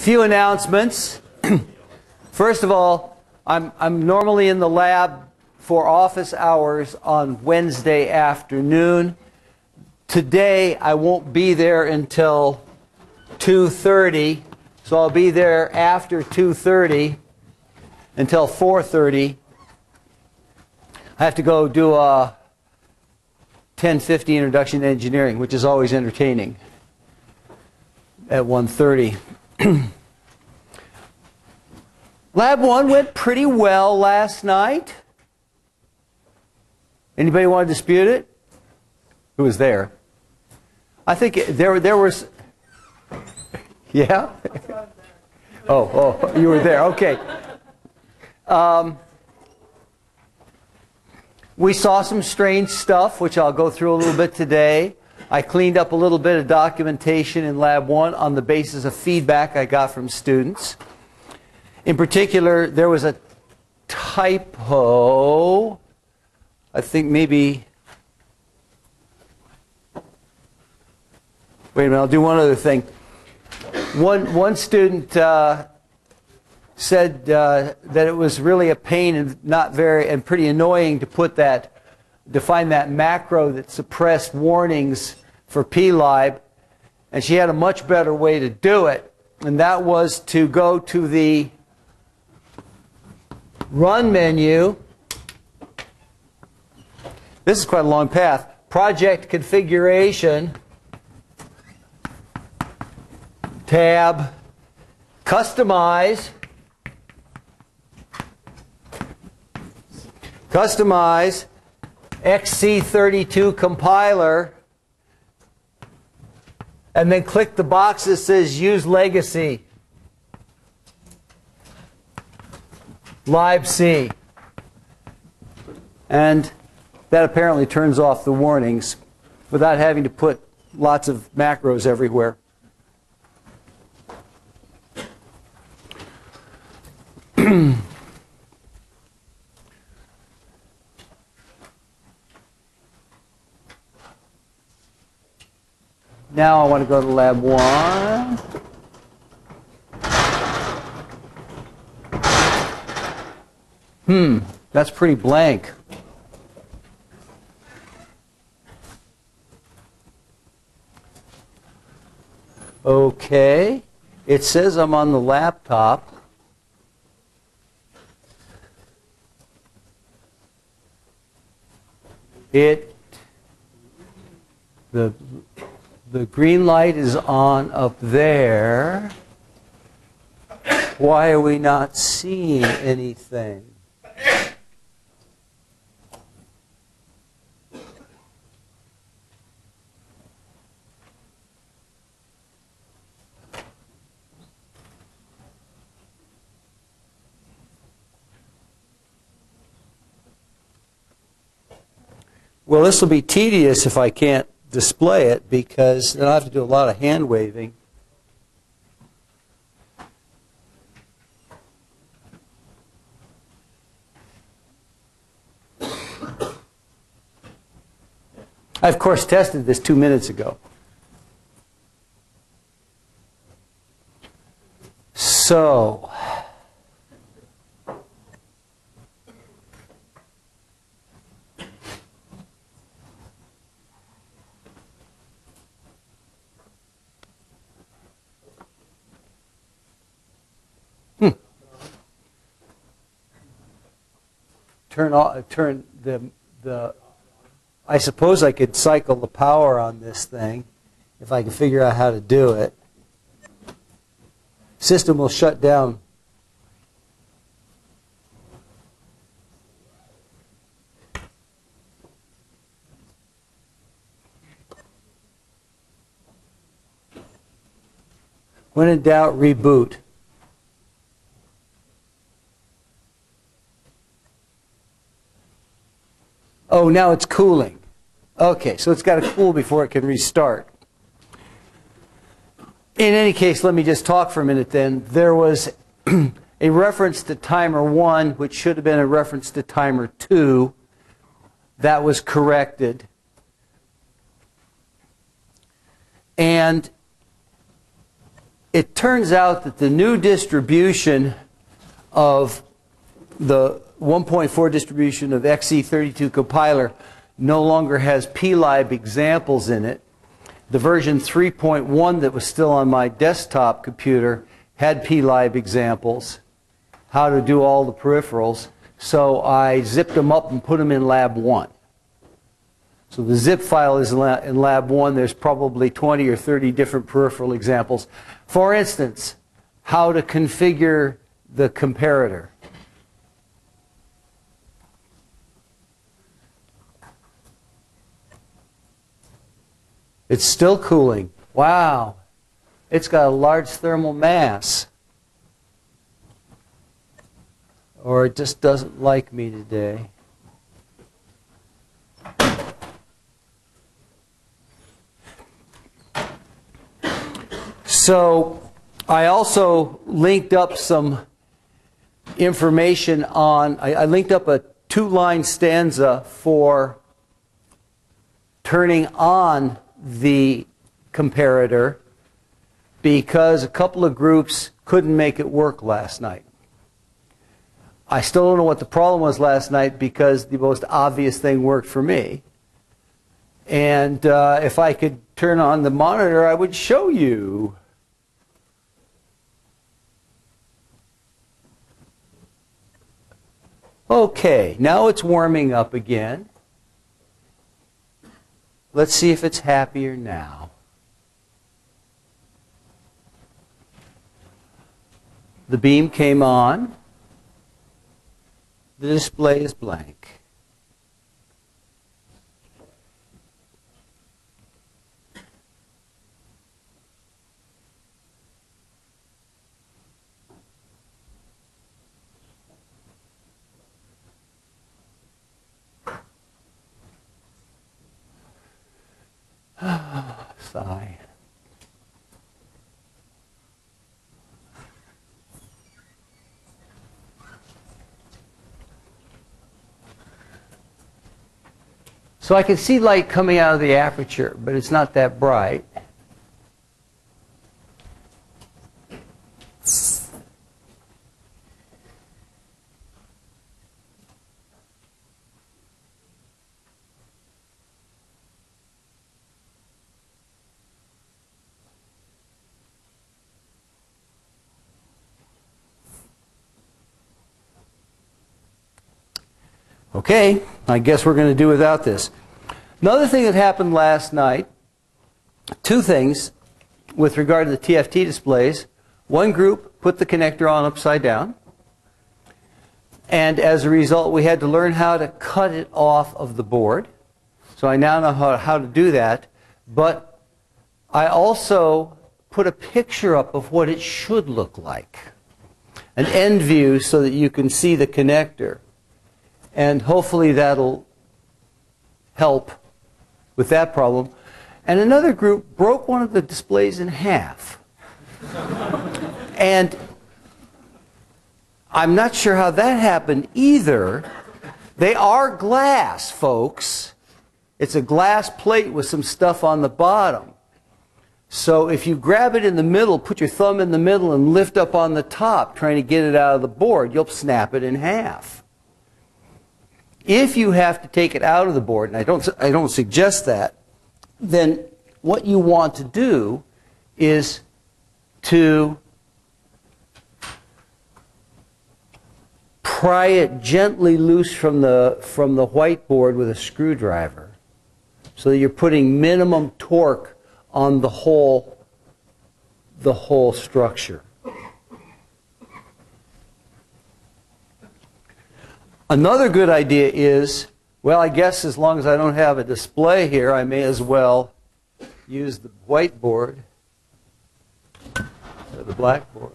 Few announcements. First of all, I'm, I'm normally in the lab for office hours on Wednesday afternoon. Today I won't be there until 2:30, so I'll be there after 2:30 until 4:30. I have to go do a 1050 introduction to engineering, which is always entertaining at 1:30. Lab 1 went pretty well last night. Anybody want to dispute it? Who was there? I think there there was Yeah? oh, oh, you were there. Okay. Um, we saw some strange stuff, which I'll go through a little bit today. I cleaned up a little bit of documentation in Lab 1 on the basis of feedback I got from students. In particular, there was a typo. I think maybe. Wait a minute, I'll do one other thing. One, one student uh, said uh, that it was really a pain and not very and pretty annoying to put that define that macro that suppressed warnings for plib and she had a much better way to do it and that was to go to the run menu. This is quite a long path. Project configuration. Tab. Customize. Customize. XC32 compiler and then click the box that says use legacy. libc. And that apparently turns off the warnings without having to put lots of macros everywhere. Now I want to go to lab one. Hmm, that's pretty blank. Okay, it says I'm on the laptop. It, the the green light is on up there. Why are we not seeing anything? Well, this will be tedious if I can't display it because then I have to do a lot of hand waving. I, of course, tested this two minutes ago. So, turn off, turn the the. I suppose I could cycle the power on this thing if I can figure out how to do it. System will shut down. When in doubt, reboot. Oh, now it's cooling. Okay, so it's got to cool before it can restart. In any case, let me just talk for a minute then. There was a reference to timer 1, which should have been a reference to timer 2. That was corrected. And it turns out that the new distribution of the 1.4 distribution of XC32 compiler no longer has plib examples in it. The version 3.1 that was still on my desktop computer had plib examples, how to do all the peripherals. So I zipped them up and put them in lab 1. So the zip file is in lab 1. There's probably 20 or 30 different peripheral examples. For instance, how to configure the comparator. It's still cooling. Wow. It's got a large thermal mass. Or it just doesn't like me today. So I also linked up some information on, I, I linked up a two line stanza for turning on the comparator because a couple of groups couldn't make it work last night. I still don't know what the problem was last night because the most obvious thing worked for me. And uh, if I could turn on the monitor, I would show you. Okay, now it's warming up again. Let's see if it's happier now. The beam came on. The display is blank. Sigh. So I can see light coming out of the aperture, but it's not that bright. Okay, I guess we're going to do without this. Another thing that happened last night, two things with regard to the TFT displays. One group put the connector on upside down, and as a result, we had to learn how to cut it off of the board. So I now know how, how to do that, but I also put a picture up of what it should look like. An end view so that you can see the connector. And hopefully that'll help with that problem. And another group broke one of the displays in half. and I'm not sure how that happened either. They are glass, folks. It's a glass plate with some stuff on the bottom. So if you grab it in the middle, put your thumb in the middle and lift up on the top trying to get it out of the board, you'll snap it in half. If you have to take it out of the board, and I don't, I don't suggest that, then what you want to do is to pry it gently loose from the, from the whiteboard with a screwdriver so that you're putting minimum torque on the whole, the whole structure. Another good idea is, well, I guess as long as I don't have a display here, I may as well use the whiteboard or the blackboard.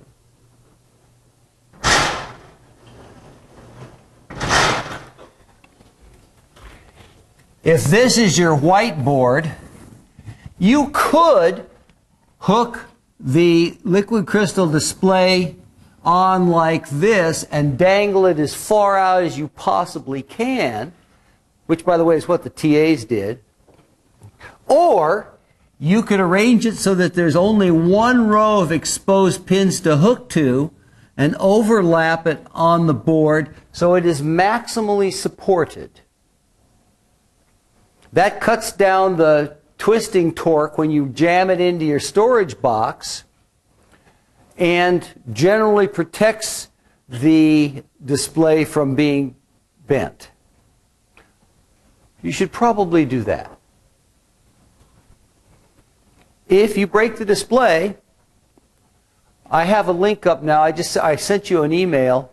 If this is your whiteboard, you could hook the liquid crystal display on like this and dangle it as far out as you possibly can, which, by the way, is what the TAs did. Or you could arrange it so that there's only one row of exposed pins to hook to and overlap it on the board so it is maximally supported. That cuts down the twisting torque when you jam it into your storage box and generally protects the display from being bent. You should probably do that. If you break the display, I have a link up now. I just I sent you an email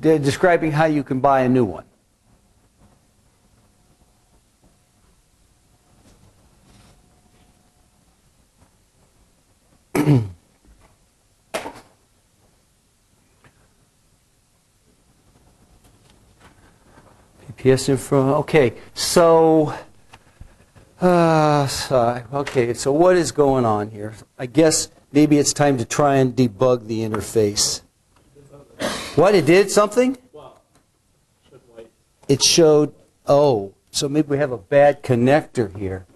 describing how you can buy a new one. PPS info. Okay, so uh, okay, so what is going on here? I guess maybe it's time to try and debug the interface. What, it did something? It showed, oh, so maybe we have a bad connector here.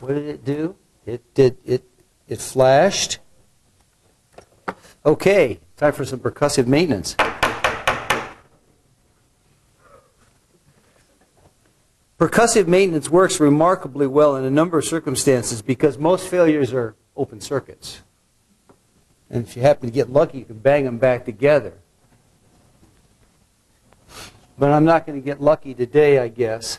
What did it do? It did, it, it flashed. Okay, time for some percussive maintenance. Percussive maintenance works remarkably well in a number of circumstances because most failures are open circuits. And if you happen to get lucky, you can bang them back together. But I'm not going to get lucky today, I guess.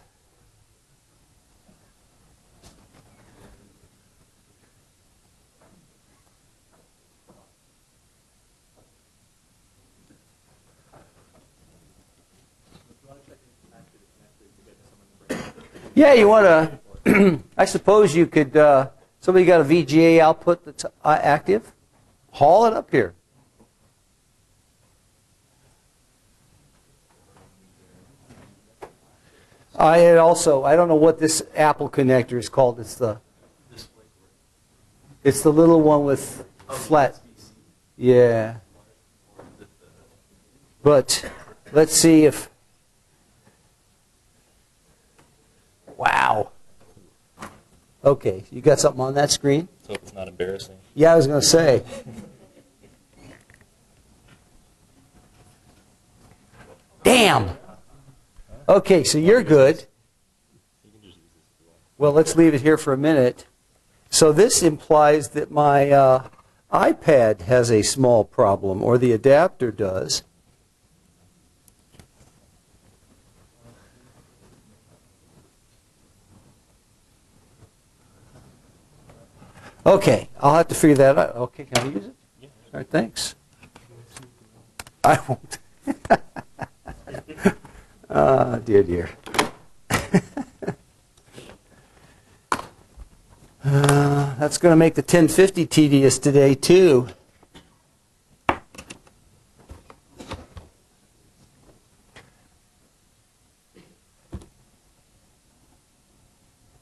Yeah, you want to, I suppose you could, uh, somebody got a VGA output that's uh, active? Haul it up here. I also, I don't know what this Apple connector is called. It's the, it's the little one with flat. Yeah. But let's see if Wow. Okay, you got something on that screen? So it's not embarrassing. Yeah, I was going to say. Damn. Okay, so you're good. Well, let's leave it here for a minute. So this implies that my uh, iPad has a small problem, or the adapter does. Okay, I'll have to figure that out. Okay, can I use it? Yeah. All right, thanks. I won't. Ah, dear, dear. uh, that's going to make the 1050 tedious today, too.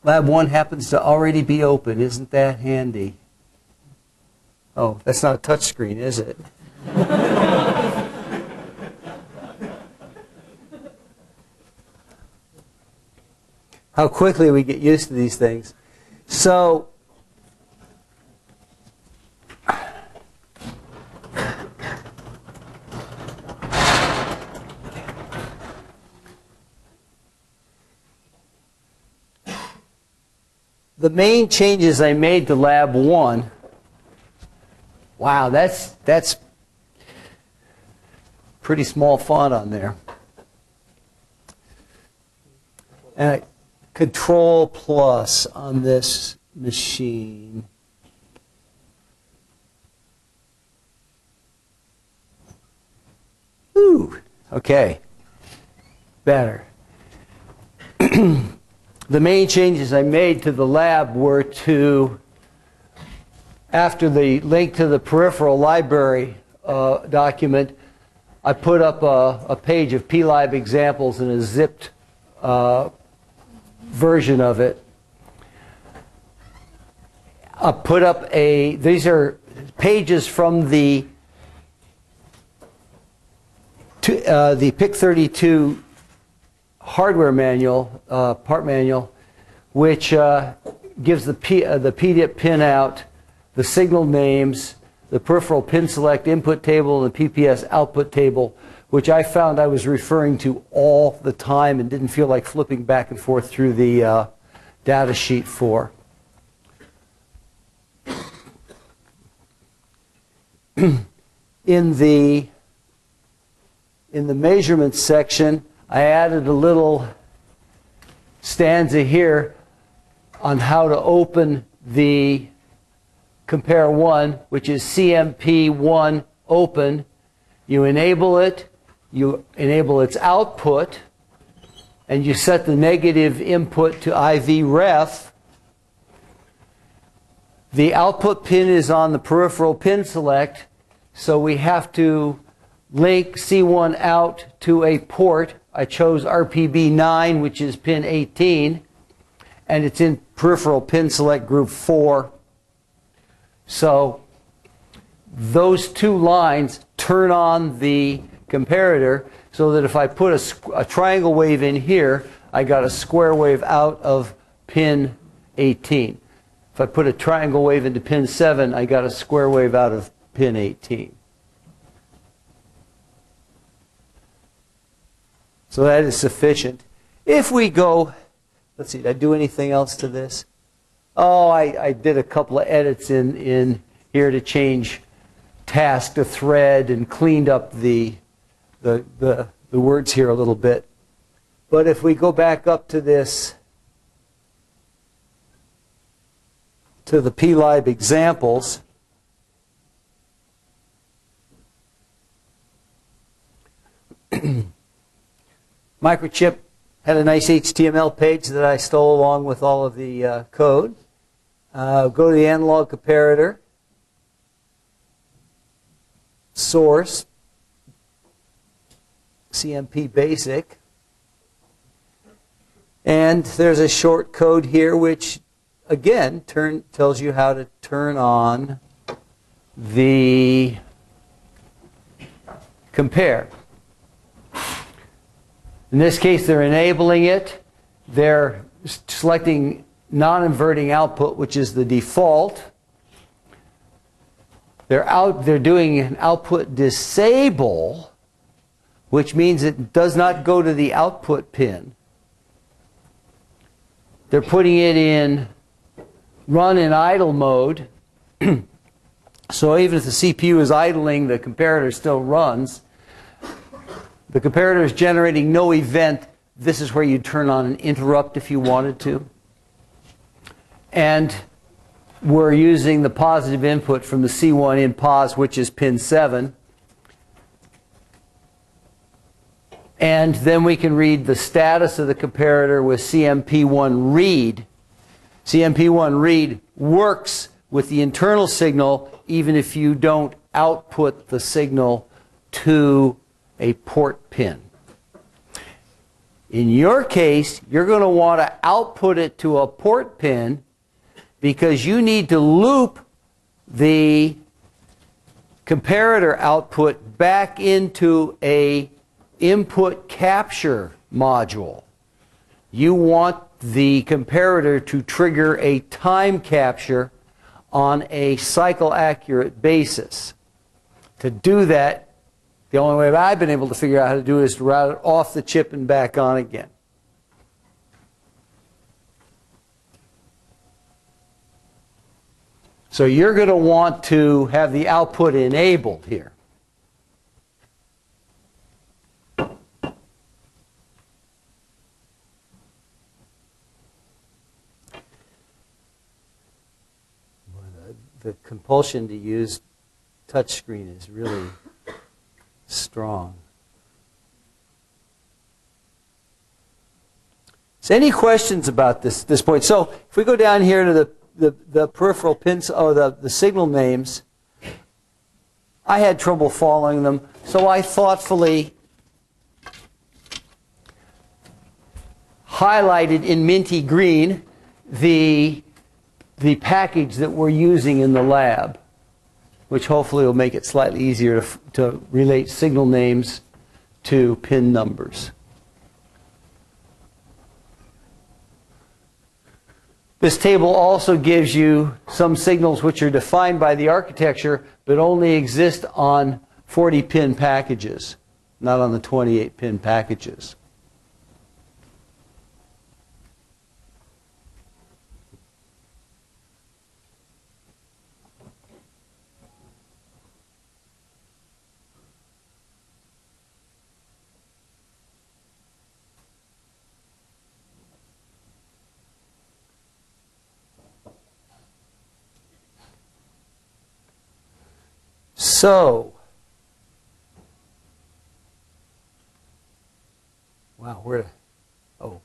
Lab 1 happens to already be open. Isn't that handy? Oh, that's not a touch screen, is it? How quickly we get used to these things. So, the main changes I made to Lab 1, wow, that's, that's pretty small font on there. And Control plus on this machine. Ooh, okay, better. The main changes I made to the lab were to, after the link to the peripheral library uh, document, I put up a, a, page of plib examples in a zipped uh, version of it. I put up a, these are pages from the, to, uh, the PIC32 hardware manual, uh, part manual, which uh, gives the, P, uh, the PDIP pinout, the signal names, the peripheral pin select input table, and the PPS output table, which I found I was referring to all the time and didn't feel like flipping back and forth through the uh, data sheet for. in the in the measurement section, I added a little stanza here on how to open the compare one, which is CMP1 open. You enable it, you enable its output, and you set the negative input to IV ref. The output pin is on the peripheral pin select, so we have to link C1 out to a port. I chose RPB9, which is pin 18, and it's in peripheral pin select group 4. So those two lines turn on the comparator so that if I put a, a, triangle wave in here, I got a square wave out of pin 18. If I put a triangle wave into pin 7, I got a square wave out of pin 18. So that is sufficient. If we go, let's see, did I do anything else to this? Oh, I, I did a couple of edits in, in here to change task to thread and cleaned up the, the, the, the words here a little bit. But if we go back up to this, to the plib examples, Microchip had a nice HTML page that I stole along with all of the uh, code. Uh, go to the analog comparator, source, CMP basic, and there's a short code here which again turn, tells you how to turn on the compare. In this case, they're enabling it. They're selecting non-inverting output, which is the default. They're out. They're doing an output disable, which means it does not go to the output pin. They're putting it in run in idle mode. so even if the CPU is idling, the comparator still runs. The comparator is generating no event. This is where you turn on an interrupt if you wanted to. And we're using the positive input from the C1 in pos, which is pin 7. And then we can read the status of the comparator with CMP1 read. CMP1 read works with the internal signal even if you don't output the signal to a port pin. In your case, you're going to want to output it to a port pin because you need to loop the comparator output back into a input capture module. You want the comparator to trigger a time capture on a cycle accurate basis. To do that, the only way I've been able to figure out how to do it is to route it off the chip and back on again. So you're going to want to have the output enabled here. The compulsion to use touchscreen is really strong. So any questions about this this point? So if we go down here to the, the, the peripheral pins or the, the signal names, I had trouble following them, so I thoughtfully highlighted in minty green the, the package that we're using in the lab which hopefully will make it slightly easier to, to relate signal names to pin numbers. This table also gives you some signals which are defined by the architecture but only exist on 40 pin packages, not on the 28 pin packages. So, wow, where? Oh.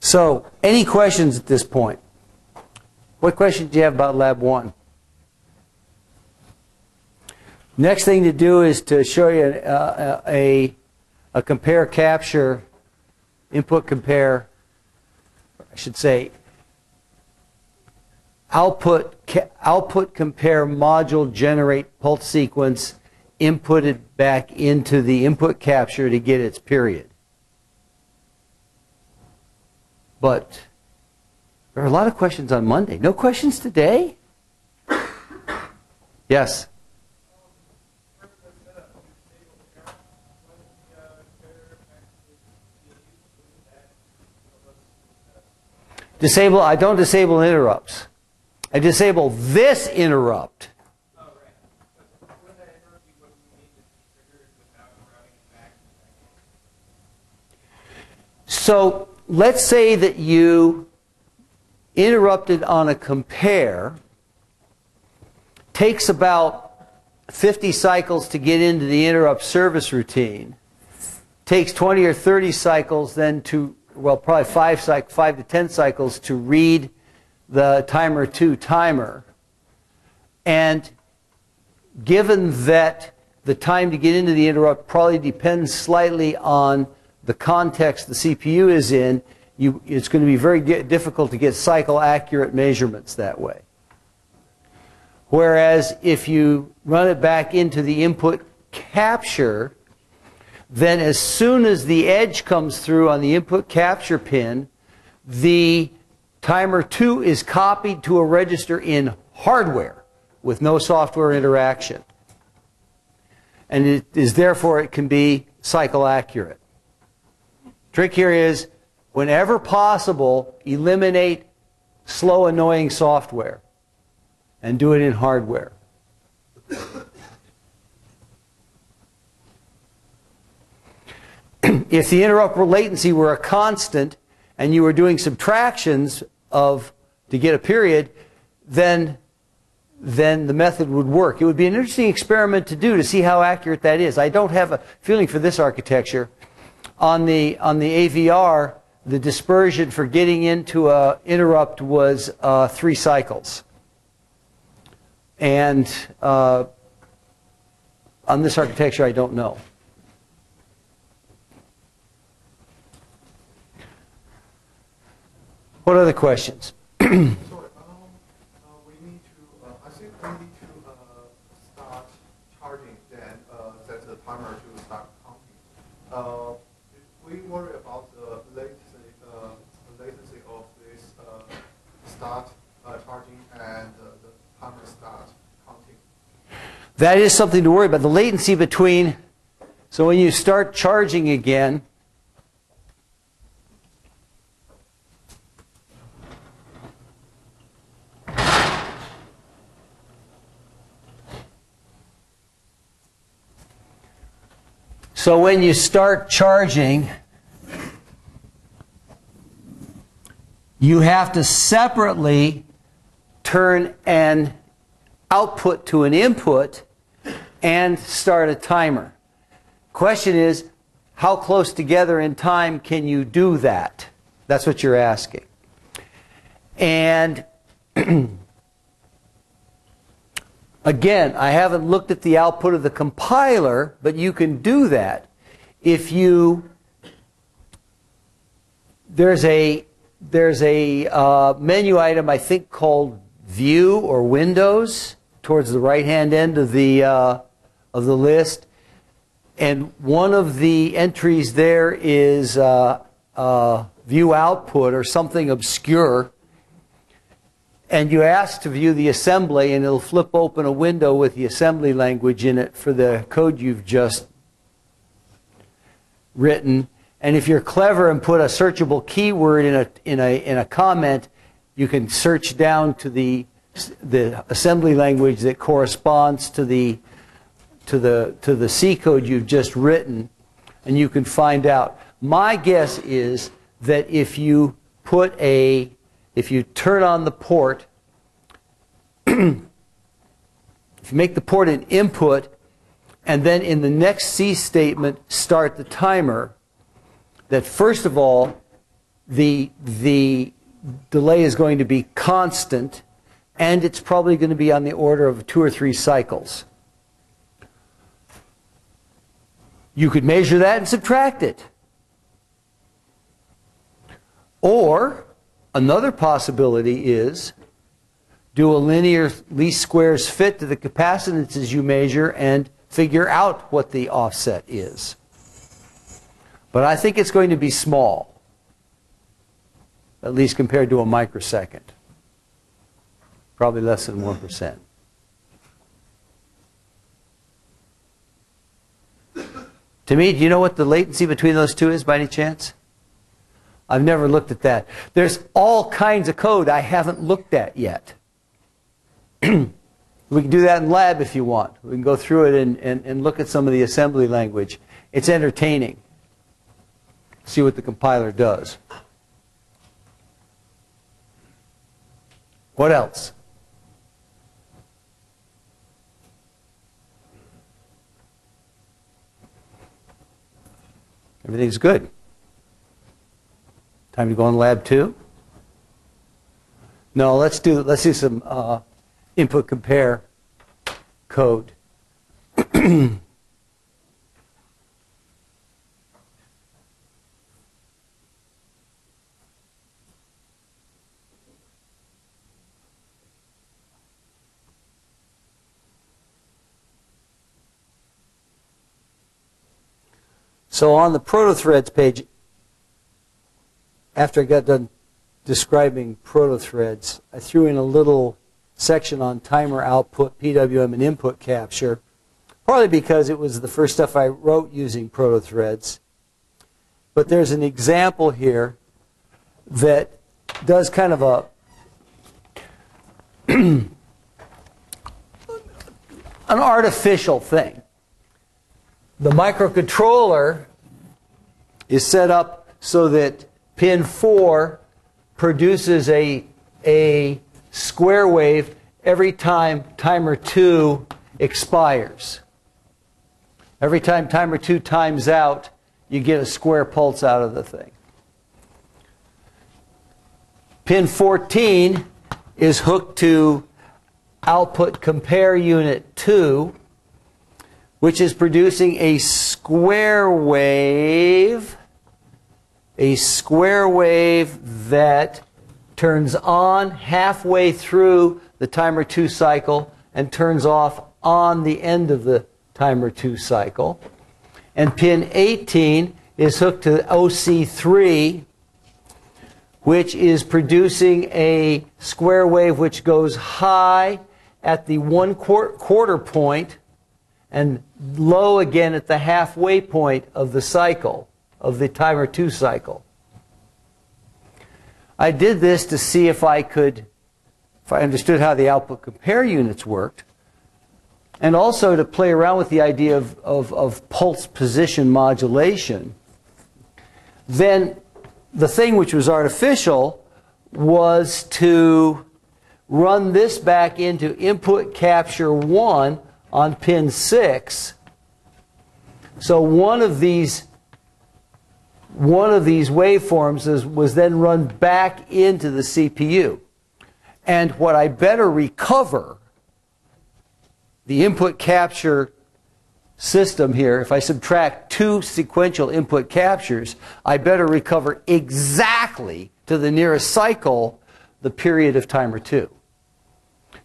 So, any questions at this point? What questions do you have about Lab 1? Next thing to do is to show you a, a, a compare capture, input compare, I should say output, output compare module generate pulse sequence inputted back into the input capture to get its period. But there are a lot of questions on Monday. No questions today? Yes. Disable, I don't disable interrupts. I disable this interrupt. So let's say that you interrupted on a compare, takes about 50 cycles to get into the interrupt service routine, takes 20 or 30 cycles then to, well, probably five, five to 10 cycles to read the timer 2 timer. And given that the time to get into the interrupt probably depends slightly on the context the CPU is in, you, it's going to be very difficult to get cycle accurate measurements that way. Whereas if you run it back into the input capture, then as soon as the edge comes through on the input capture pin, the Timer 2 is copied to a register in hardware with no software interaction. And it is therefore it can be cycle accurate. Trick here is whenever possible, eliminate slow annoying software and do it in hardware. if the interrupt latency were a constant, and you were doing subtractions of to get a period, then then the method would work. It would be an interesting experiment to do to see how accurate that is. I don't have a feeling for this architecture. On the on the AVR, the dispersion for getting into a interrupt was uh, three cycles, and uh, on this architecture, I don't know. What other questions? Sorry, um, uh, we need to, uh, I think we need to uh, start charging, then uh, set the timer to uh I think we need to uh start charging then uh that the primer to start counting. Uh, we worry about the latency, uh, latency of this uh, start charging and the timer start counting. That is something to worry about. The latency between, so when you start charging again, So when you start charging, you have to separately turn an output to an input and start a timer. Question is, how close together in time can you do that? That's what you're asking. And Again, I haven't looked at the output of the compiler, but you can do that if you there's a there's a uh, menu item I think called View or Windows towards the right hand end of the uh, of the list, and one of the entries there is uh, uh, view output or something obscure, and you ask to view the assembly, and it'll flip open a window with the assembly language in it for the code you've just written. And if you're clever and put a searchable keyword in a, in a, in a comment, you can search down to the, the assembly language that corresponds to the, to, the, to the C code you've just written, and you can find out. My guess is that if you put a, if you turn on the port, if you make the port an input, and then in the next C statement start the timer, that first of all, the, the delay is going to be constant, and it's probably going to be on the order of two or three cycles. You could measure that and subtract it. Or another possibility is do a linear least squares fit to the capacitances you measure and figure out what the offset is. But I think it's going to be small, at least compared to a microsecond. Probably less than 1%. To me, do you know what the latency between those two is by any chance? I've never looked at that. There's all kinds of code I haven't looked at yet. we can do that in lab if you want. We can go through it and, and, and look at some of the assembly language. It's entertaining. See what the compiler does. What else? Everything's good. Time to go in lab two? No, let's do let's do some uh, input compare code. so on the proto-threads page, after I got done describing proto-threads, I threw in a little section on timer output, PWM, and input capture, partly because it was the first stuff I wrote using proto-threads. But there's an example here that does kind of a an artificial thing. The microcontroller is set up so that pin 4 produces a, a square wave every time timer 2 expires. Every time timer 2 times out, you get a square pulse out of the thing. Pin 14 is hooked to output compare unit 2, which is producing a square wave a square wave that turns on halfway through the timer 2 cycle and turns off on the end of the timer 2 cycle. And pin 18 is hooked to OC3, which is producing a square wave which goes high at the one quarter point and low again at the halfway point of the cycle of the timer 2 cycle. I did this to see if I could, if I understood how the output compare units worked, and also to play around with the idea of, of, of pulse position modulation. Then the thing which was artificial was to run this back into input capture 1 on pin 6. So one of these one of these waveforms is, was then run back into the CPU. And what I better recover, the input capture system here, if I subtract two sequential input captures, I better recover exactly to the nearest cycle the period of timer 2.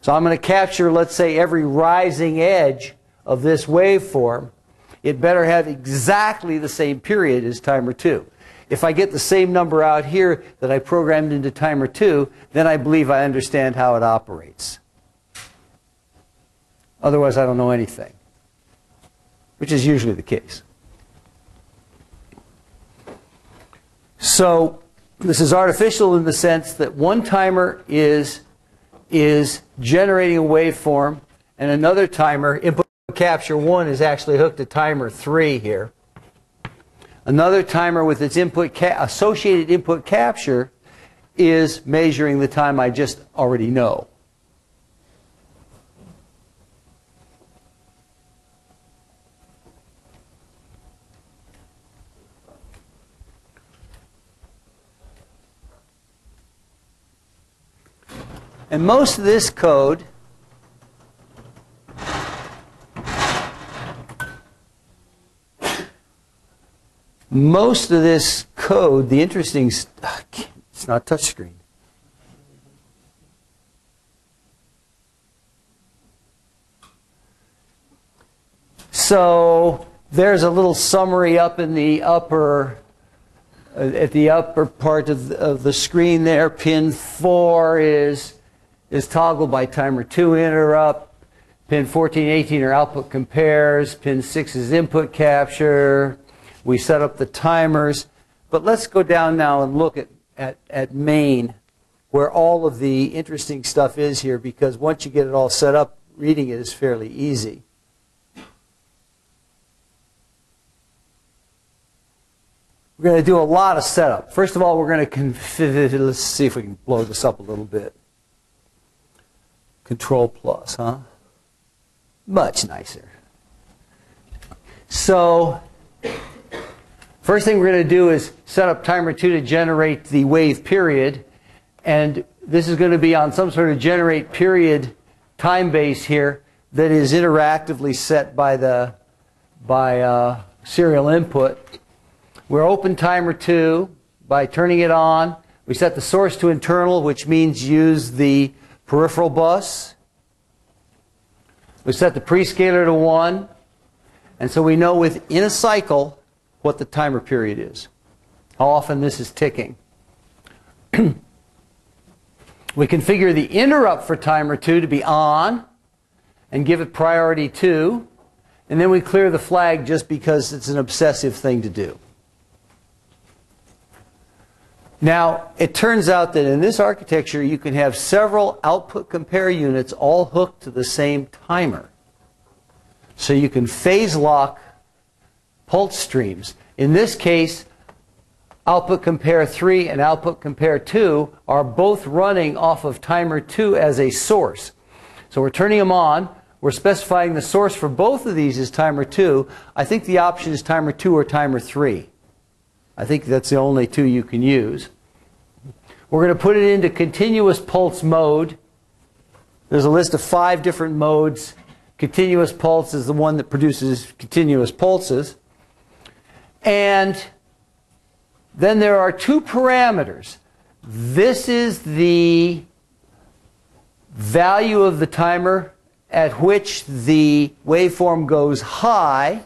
So I'm going to capture, let's say, every rising edge of this waveform it better have exactly the same period as timer 2. If I get the same number out here that I programmed into timer 2, then I believe I understand how it operates. Otherwise, I don't know anything, which is usually the case. So this is artificial in the sense that one timer is, is generating a waveform, and another timer, input capture 1, is actually hooked to timer 3 here. Another timer with its input associated input capture is measuring the time I just already know. And most of this code most of this code, the interesting, it's not touchscreen. So there's a little summary up in the upper, uh, at the upper part of the, of the screen there. Pin 4 is is toggled by timer 2 interrupt. Pin 14, 18 are output compares. Pin 6 is input capture. We set up the timers. But let's go down now and look at, at, at main, where all of the interesting stuff is here, because once you get it all set up, reading it is fairly easy. We're going to do a lot of setup. First of all, we're going to let's see if we can blow this up a little bit. Control plus, huh? Much nicer. So, first thing we're going to do is set up timer 2 to generate the wave period. And this is going to be on some sort of generate period time base here that is interactively set by the by uh, serial input. We're open timer 2 by turning it on. We set the source to internal, which means use the peripheral bus. We set the prescaler to 1. And so we know within a cycle what the timer period is, how often this is ticking. we configure the interrupt for timer 2 to be on and give it priority 2. And then we clear the flag just because it's an obsessive thing to do. Now, it turns out that in this architecture, you can have several output compare units all hooked to the same timer. So you can phase lock pulse streams. In this case, output compare 3 and output compare 2 are both running off of timer 2 as a source. So we're turning them on. We're specifying the source for both of these is timer 2. I think the option is timer 2 or timer 3. I think that's the only two you can use. We're going to put it into continuous pulse mode. There's a list of five different modes. Continuous pulse is the one that produces continuous pulses. And then there are two parameters. This is the value of the timer at which the waveform goes high.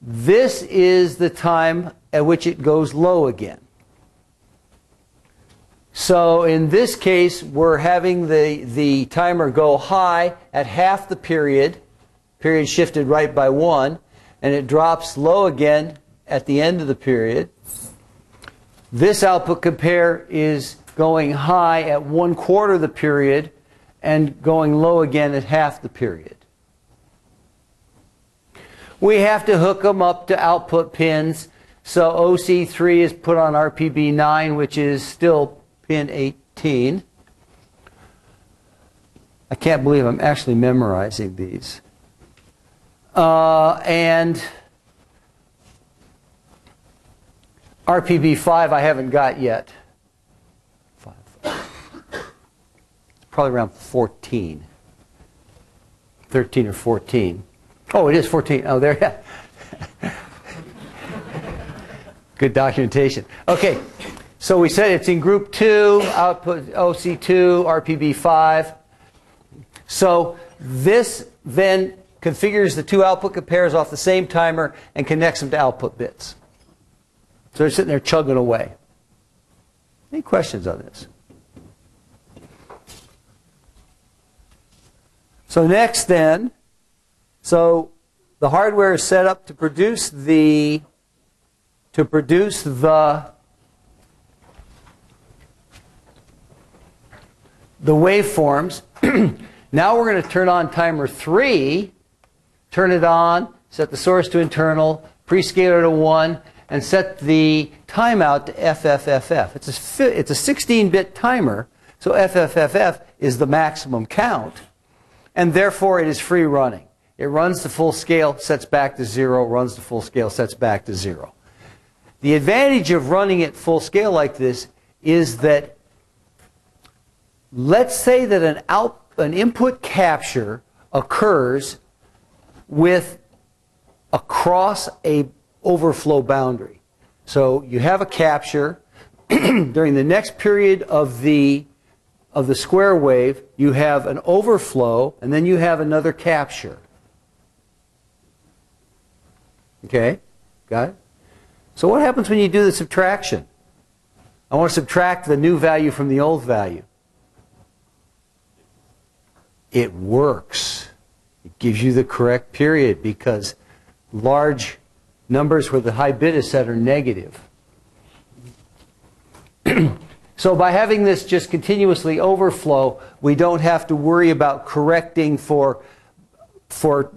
This is the time at which it goes low again. So in this case, we're having the, the timer go high at half the period, period shifted right by one, and it drops low again at the end of the period. This output compare is going high at one quarter of the period and going low again at half the period. We have to hook them up to output pins so OC3 is put on RPB9, which is still pin 18. I can't believe I'm actually memorizing these. Uh, and RPB5 I haven't got yet. Five. It's probably around 14. 13 or 14. Oh, it is 14. Oh, there. Good documentation. Okay, so we said it's in group 2, output OC2, RPB5. So this then configures the two output compares off the same timer and connects them to output bits. So they're sitting there chugging away. Any questions on this? So next then, so the hardware is set up to produce the to produce the the waveforms. now we're going to turn on timer 3, turn it on, set the source to internal, prescaler to 1, and set the timeout to FFFF. It's a, it's a 16-bit timer, so FFFF is the maximum count, and therefore it is free running. It runs to full scale, sets back to zero, runs to full scale, sets back to zero. The advantage of running it full scale like this is that let's say that an, out, an input capture occurs with across a overflow boundary. So you have a capture during the next period of the of the square wave, you have an overflow and then you have another capture. Okay? Got it? So what happens when you do the subtraction? I want to subtract the new value from the old value. It works. It gives you the correct period because large numbers where the high bit is set are negative. so by having this just continuously overflow, we don't have to worry about correcting for, for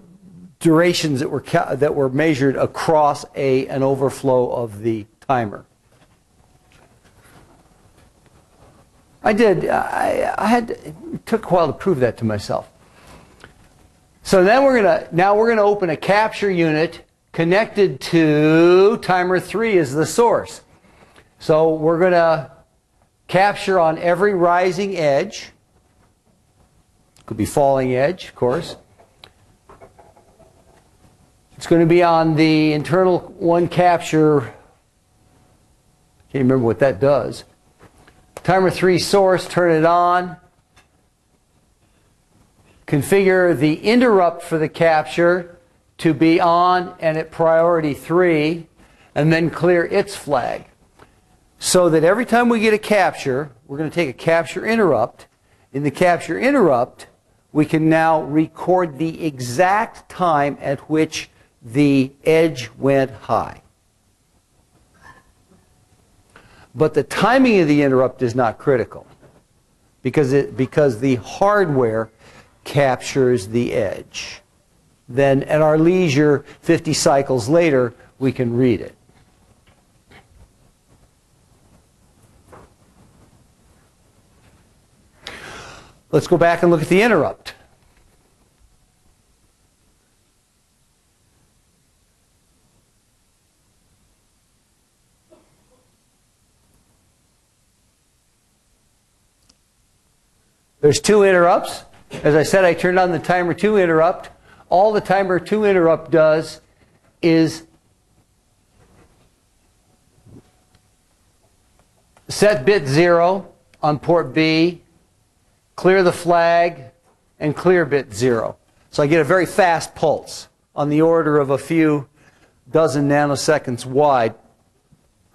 durations that were, that were measured across a, an overflow of the timer. I did. I, I had. It took a while to prove that to myself. So then we're gonna. Now we're gonna open a capture unit connected to timer three is the source. So we're gonna capture on every rising edge. Could be falling edge, of course. It's going to be on the internal one capture. Can't remember what that does. Timer 3 source, turn it on. Configure the interrupt for the capture to be on and at priority 3, and then clear its flag. So that every time we get a capture, we're going to take a capture interrupt. In the capture interrupt, we can now record the exact time at which the edge went high. But the timing of the interrupt is not critical because, it, because the hardware captures the edge. Then at our leisure, 50 cycles later, we can read it. Let's go back and look at the interrupt. There's two interrupts. As I said, I turned on the timer to interrupt. All the timer 2 interrupt does is set bit 0 on port B, clear the flag, and clear bit 0. So I get a very fast pulse on the order of a few dozen nanoseconds wide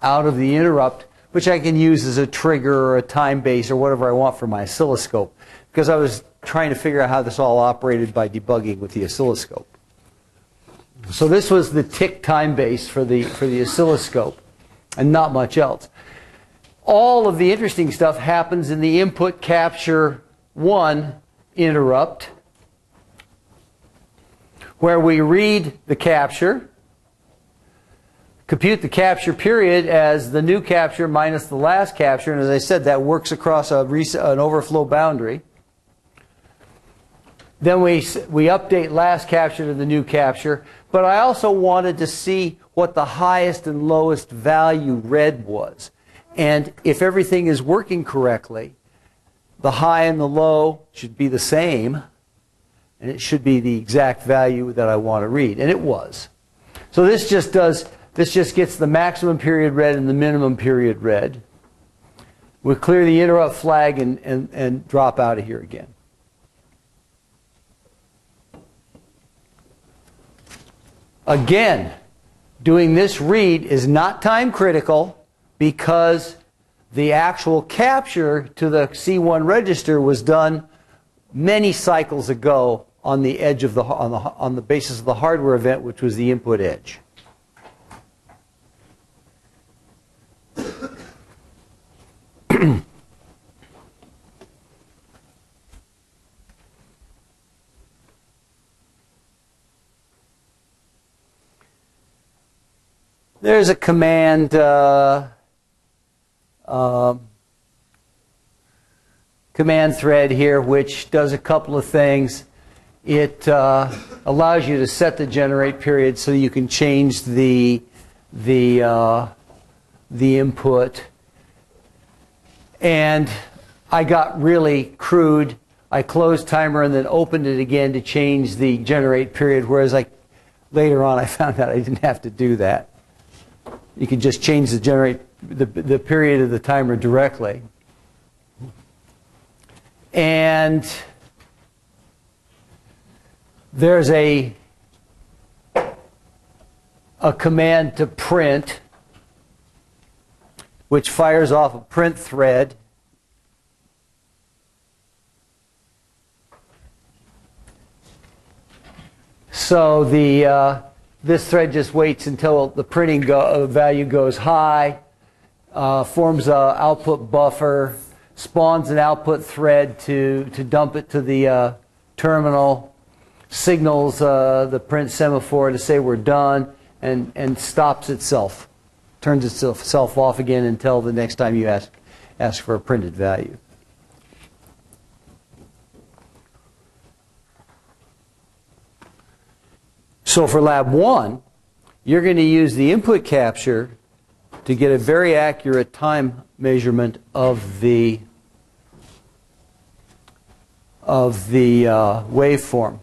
out of the interrupt, which I can use as a trigger or a time base or whatever I want for my oscilloscope because I was trying to figure out how this all operated by debugging with the oscilloscope. So this was the tick time base for the, for the oscilloscope and not much else. All of the interesting stuff happens in the input capture 1 interrupt where we read the capture, compute the capture period as the new capture minus the last capture, and as I said, that works across a, an overflow boundary. Then we, we update last capture to the new capture. But I also wanted to see what the highest and lowest value red was. And if everything is working correctly, the high and the low should be the same. And it should be the exact value that I want to read. And it was. So this just does, this just gets the maximum period red and the minimum period red. We'll clear the interrupt flag and, and, and drop out of here again. Again, doing this read is not time critical because the actual capture to the C1 register was done many cycles ago on the edge of the on the on the basis of the hardware event which was the input edge. There's a command uh, uh, command thread here which does a couple of things. It uh, allows you to set the generate period so you can change the the uh, the input. And I got really crude. I closed timer and then opened it again to change the generate period. Whereas I later on I found out I didn't have to do that. You can just change the generate the, the period of the timer directly. And there's a a command to print which fires off a print thread so the uh, this thread just waits until the printing go, uh, value goes high, uh, forms an output buffer, spawns an output thread to, to dump it to the uh, terminal, signals uh, the print semaphore to say we're done, and, and stops itself, turns itself off again until the next time you ask, ask for a printed value. So for lab one, you're going to use the input capture to get a very accurate time measurement of the of the uh, waveform.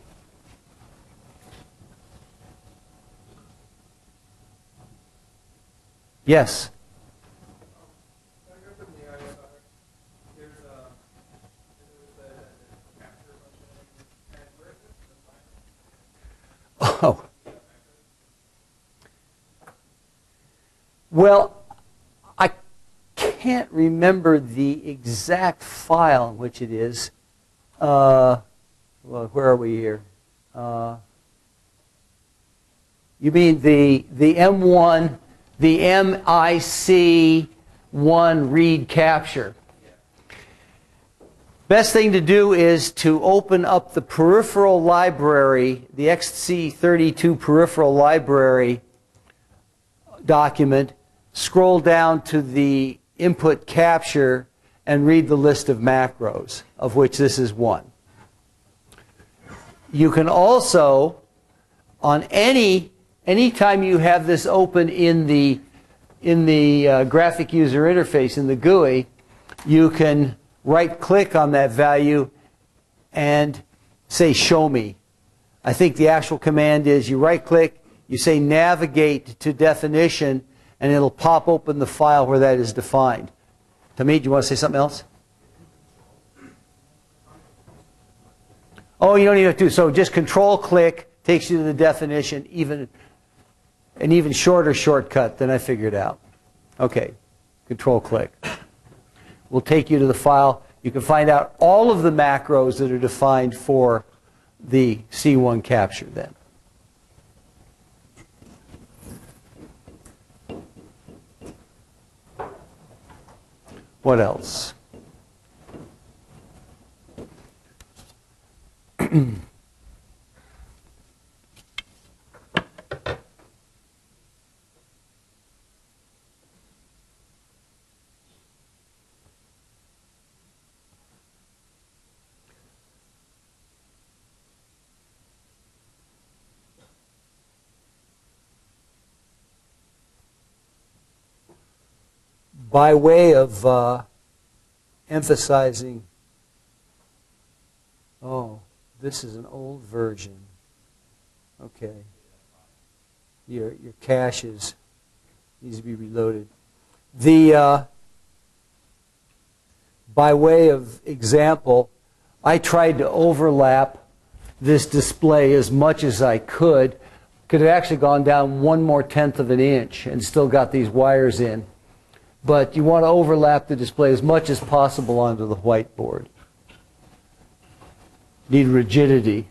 Yes. Oh. Well, I can't remember the exact file in which it is. Uh, well, where are we here? Uh, you mean the the M1, the MIC1 read capture? Best thing to do is to open up the peripheral library, the XC32 peripheral library document, scroll down to the input capture, and read the list of macros, of which this is one. You can also, on any anytime you have this open in the in the uh, graphic user interface in the GUI, you can right click on that value and say show me. I think the actual command is you right click, you say navigate to definition, and it'll pop open the file where that is defined. Tahmid, you want to say something else? Oh, you don't even have to. So just control click takes you to the definition, even an even shorter shortcut than I figured out. Okay, control click will take you to the file. You can find out all of the macros that are defined for the C1 capture then. What else? by way of uh, emphasizing, oh, this is an old version. Okay. Your, your cache is, needs to be reloaded. The, uh, by way of example, I tried to overlap this display as much as I could Could have actually gone down one more tenth of an inch and still got these wires in. But you want to overlap the display as much as possible onto the whiteboard. Need rigidity.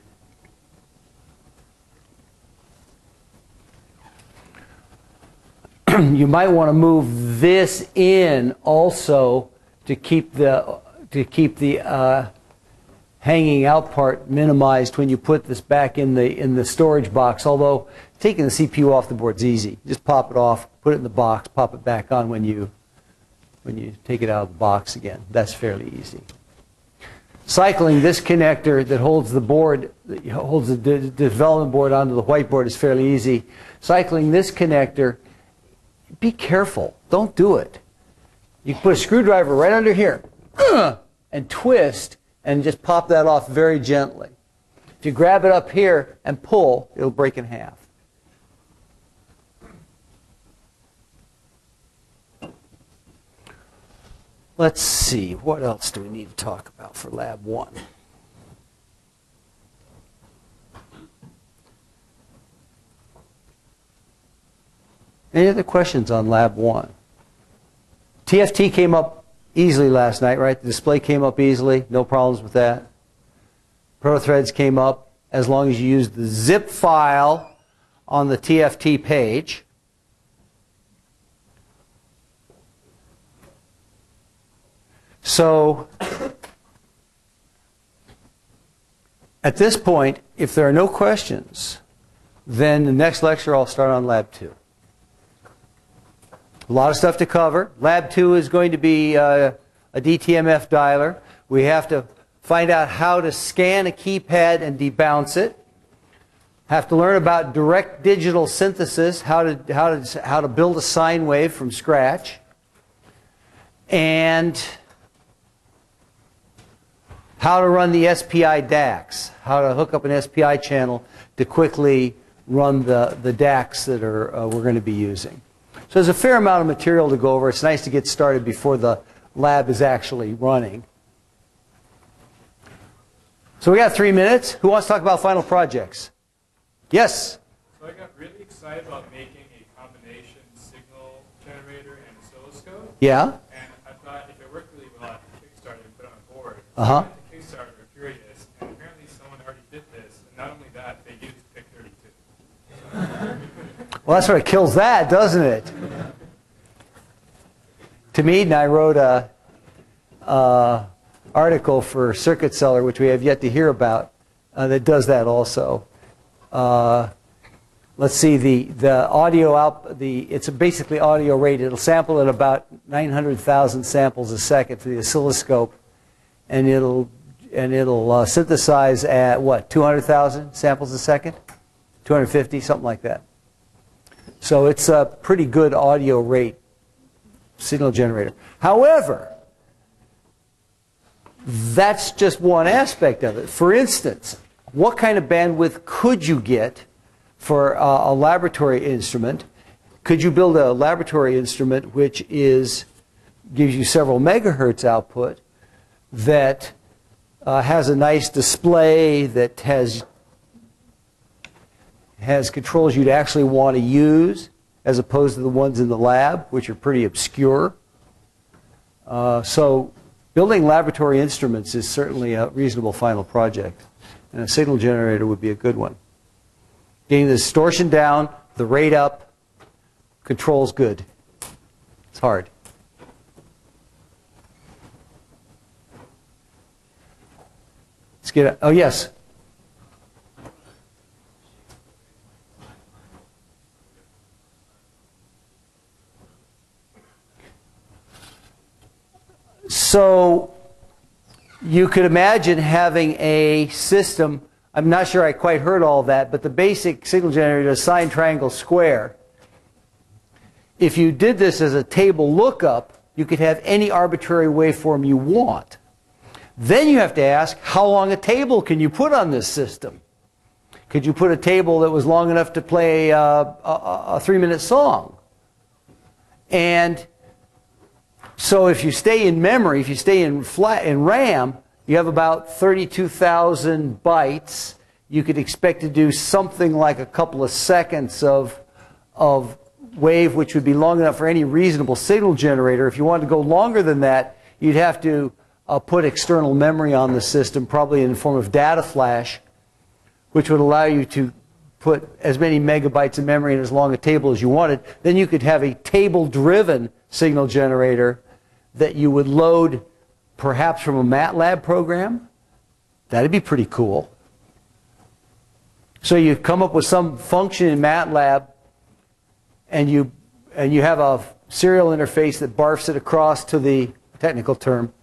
you might want to move this in also to keep the to keep the uh, hanging out part minimized when you put this back in the in the storage box. Although taking the CPU off the board is easy. Just pop it off, put it in the box, pop it back on when you when you take it out of the box again. That's fairly easy. Cycling this connector that holds the board, holds the de development board onto the whiteboard is fairly easy. Cycling this connector be careful. Don't do it. You can put a screwdriver right under here and twist and just pop that off very gently. If you grab it up here and pull, it'll break in half. Let's see, what else do we need to talk about for Lab 1? Any other questions on Lab 1? TFT came up easily last night, right? The display came up easily, no problems with that. Protothreads came up as long as you use the zip file on the TFT page. So at this point, if there are no questions, then the next lecture I'll start on Lab 2. A lot of stuff to cover. Lab 2 is going to be uh, a DTMF dialer. We have to find out how to scan a keypad and debounce it. Have to learn about direct digital synthesis, how to, how to, how to build a sine wave from scratch. And how to run the SPI DACs, how to hook up an SPI channel to quickly run the, the DACs that are, uh, we're going to be using. So there's a fair amount of material to go over. It's nice to get started before the lab is actually running. So we got three minutes. Who wants to talk about final projects? Yes? So I got really excited about making a combination signal generator and oscilloscope. Yeah? And I thought if it worked really well, I could Kickstarter and put it on a board. Uh-huh. I went to Kickstarter, curious, and apparently someone already did this. And not only that, they used PIC32. Well, that sort of kills that, doesn't it? Tahmid and I wrote a, a article for Circuit Cellar, which we have yet to hear about, uh, that does that also. Uh, let's see the the audio out the it's basically audio rate. It'll sample at about 900,000 samples a second for the oscilloscope, and it'll and it'll uh, synthesize at what 200,000 samples a second, 250 something like that. So it's a pretty good audio rate signal generator. However, that's just one aspect of it. For instance, what kind of bandwidth could you get for uh, a laboratory instrument? Could you build a laboratory instrument which is gives you several megahertz output that uh, has a nice display that has has controls you'd actually want to use as opposed to the ones in the lab, which are pretty obscure. Uh, so building laboratory instruments is certainly a reasonable final project. And a signal generator would be a good one. Getting the distortion down, the rate up, controls good. It's hard. Let's get it. Oh, yes. So you could imagine having a system. I'm not sure I quite heard all that, but the basic signal generator is sine triangle square. If you did this as a table lookup, you could have any arbitrary waveform you want. Then you have to ask, how long a table can you put on this system? Could you put a table that was long enough to play uh, a, a, three-minute song? And so if you stay in memory, if you stay in flat in RAM, you have about 32,000 bytes. you could expect to do something like a couple of seconds of, of wave, which would be long enough for any reasonable signal generator. If you wanted to go longer than that, you'd have to uh, put external memory on the system, probably in the form of data flash, which would allow you to put as many megabytes of memory in as long a table as you wanted. Then you could have a table-driven signal generator that you would load perhaps from a MATLAB program. That'd be pretty cool. So you come up with some function in MATLAB and you and you have a serial interface that barfs it across to the technical term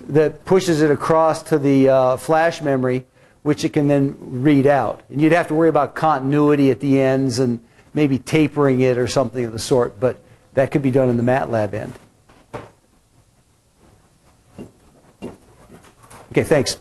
that pushes it across to the uh, flash memory which it can then read out and you'd have to worry about continuity at the ends and maybe tapering it or something of the sort but that could be done in the MATLAB end okay thanks